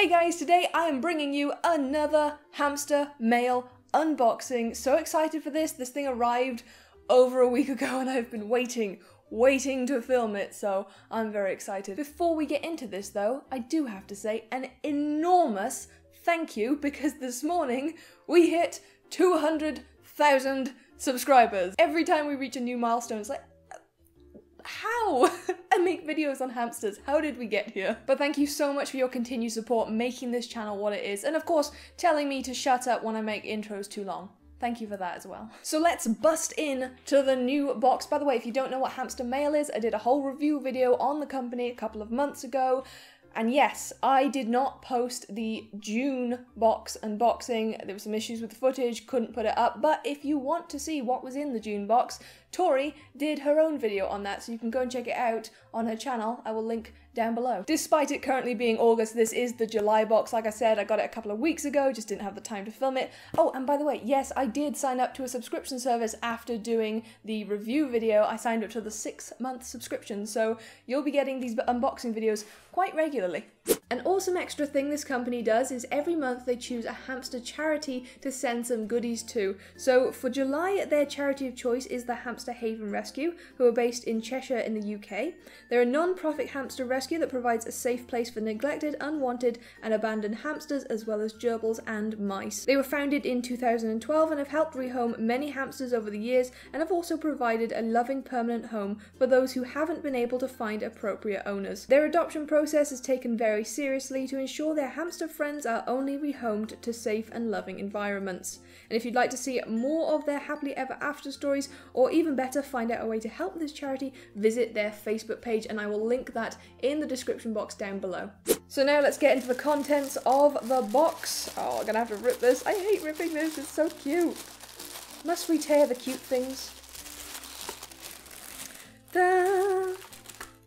Hey guys, today I am bringing you another hamster mail unboxing. So excited for this. This thing arrived over a week ago and I've been waiting, waiting to film it, so I'm very excited. Before we get into this though, I do have to say an enormous thank you because this morning we hit 200,000 subscribers. Every time we reach a new milestone, it's like, how? I make videos on hamsters. How did we get here? But thank you so much for your continued support, making this channel what it is, and of course, telling me to shut up when I make intros too long. Thank you for that as well. So let's bust in to the new box. By the way, if you don't know what hamster mail is, I did a whole review video on the company a couple of months ago. And yes, I did not post the June box unboxing. There were some issues with the footage, couldn't put it up. But if you want to see what was in the June box, Tori did her own video on that, so you can go and check it out on her channel. I will link down below. Despite it currently being August, this is the July box. Like I said, I got it a couple of weeks ago, just didn't have the time to film it. Oh, and by the way, yes, I did sign up to a subscription service after doing the review video. I signed up to the six month subscription, so you'll be getting these unboxing videos quite regularly. An awesome extra thing this company does is every month they choose a hamster charity to send some goodies to. So for July, their charity of choice is the Hamster Haven Rescue, who are based in Cheshire in the UK. They're a non-profit hamster rescue that provides a safe place for neglected, unwanted, and abandoned hamsters, as well as gerbils and mice. They were founded in 2012 and have helped rehome many hamsters over the years and have also provided a loving permanent home for those who haven't been able to find appropriate owners. Their adoption process is taken very seriously to ensure their hamster friends are only rehomed to safe and loving environments. And if you'd like to see more of their happily ever after stories, or even better, find out a way to help this charity, visit their Facebook page, and I will link that in the description box down below. So now let's get into the contents of the box. Oh, I'm gonna have to rip this. I hate ripping this, it's so cute. Must we tear the cute things? Da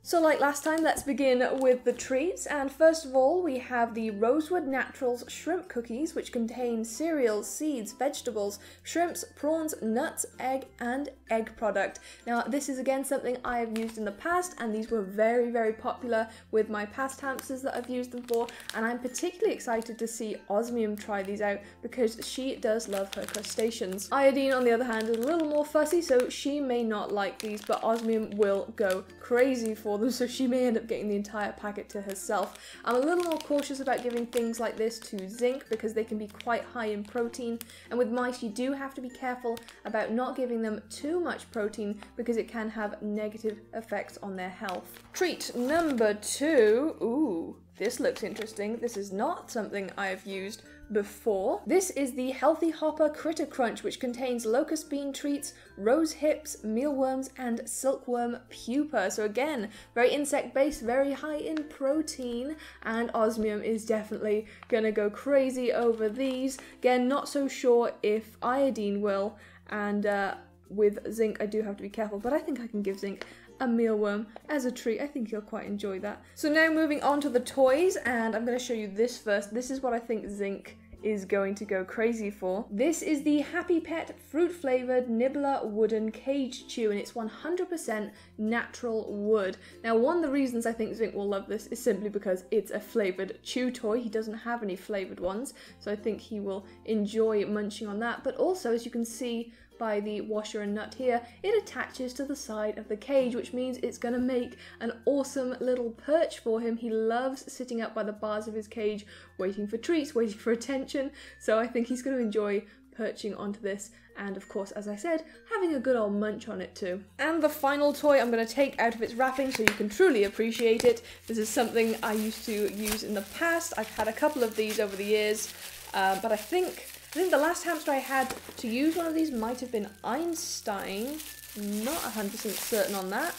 so like last time, let's begin with the treats. And first of all, we have the Rosewood Naturals shrimp cookies, which contain cereals, seeds, vegetables, shrimps, prawns, nuts, egg, and egg product. Now, this is again something I have used in the past, and these were very, very popular with my past hamsters that I've used them for. And I'm particularly excited to see Osmium try these out because she does love her crustaceans. Iodine, on the other hand, is a little more fussy, so she may not like these, but Osmium will go crazy for so she may end up getting the entire packet to herself. I'm a little more cautious about giving things like this to zinc because they can be quite high in protein, and with mice you do have to be careful about not giving them too much protein because it can have negative effects on their health. Treat number two, ooh, this looks interesting. This is not something I've used before. This is the Healthy Hopper Critter Crunch, which contains locust bean treats, rose hips, mealworms, and silkworm pupa. So again, very insect-based, very high in protein, and Osmium is definitely gonna go crazy over these. Again, not so sure if iodine will, and uh, with zinc I do have to be careful, but I think I can give zinc a mealworm as a treat. I think you'll quite enjoy that. So now moving on to the toys, and I'm going to show you this first. This is what I think Zinc is going to go crazy for. This is the Happy Pet fruit flavored Nibbler wooden cage chew and it's 100% natural wood. Now one of the reasons I think Zinc will love this is simply because it's a flavored chew toy. He doesn't have any flavored ones so I think he will enjoy munching on that but also as you can see by the washer and nut here, it attaches to the side of the cage, which means it's going to make an awesome little perch for him. He loves sitting up by the bars of his cage, waiting for treats, waiting for attention, so I think he's going to enjoy perching onto this and of course as I said having a good old munch on it too. And the final toy I'm going to take out of its wrapping so you can truly appreciate it. This is something I used to use in the past. I've had a couple of these over the years uh, but I think I think the last hamster I had to use one of these might have been Einstein. Not 100% certain on that.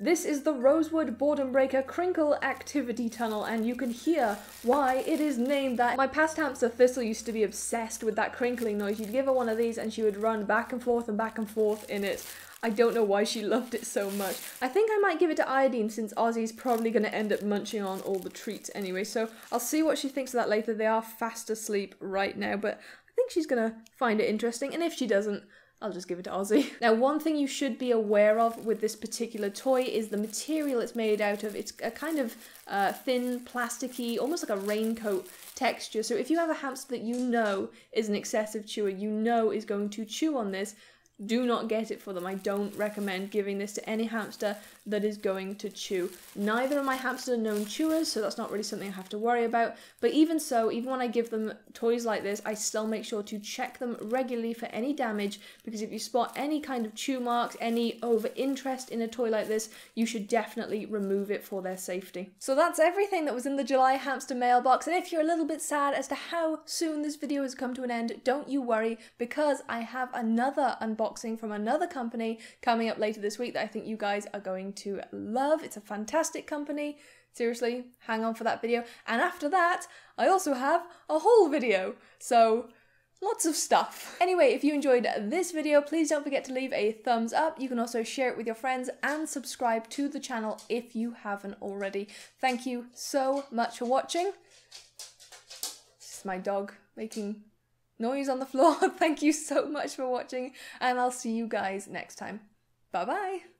This is the Rosewood Boredom Breaker Crinkle Activity Tunnel, and you can hear why it is named that. My past hamster Thistle used to be obsessed with that crinkling noise. You'd give her one of these and she would run back and forth and back and forth in it. I don't know why she loved it so much. I think I might give it to Iodine since Ozzy's probably going to end up munching on all the treats anyway. So I'll see what she thinks of that later. They are fast asleep right now, but I think she's going to find it interesting. And if she doesn't, I'll just give it to Ozzy. Now, one thing you should be aware of with this particular toy is the material it's made out of. It's a kind of uh, thin, plasticky, almost like a raincoat texture. So if you have a hamster that you know is an excessive chewer, you know is going to chew on this, do not get it for them. I don't recommend giving this to any hamster that is going to chew. Neither of my hamsters are known chewers, so that's not really something I have to worry about. But even so, even when I give them toys like this, I still make sure to check them regularly for any damage because if you spot any kind of chew marks, any over interest in a toy like this, you should definitely remove it for their safety. So that's everything that was in the July hamster mailbox. And if you're a little bit sad as to how soon this video has come to an end, don't you worry because I have another unboxing from another company coming up later this week that I think you guys are going to love. It's a fantastic company. Seriously, hang on for that video. And after that, I also have a whole video. So lots of stuff. Anyway, if you enjoyed this video, please don't forget to leave a thumbs up. You can also share it with your friends and subscribe to the channel if you haven't already. Thank you so much for watching. This is my dog making noise on the floor. Thank you so much for watching and I'll see you guys next time. Bye bye!